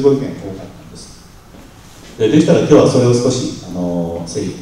ご意見多かったんです。でできたら今日はそれを少しあの整理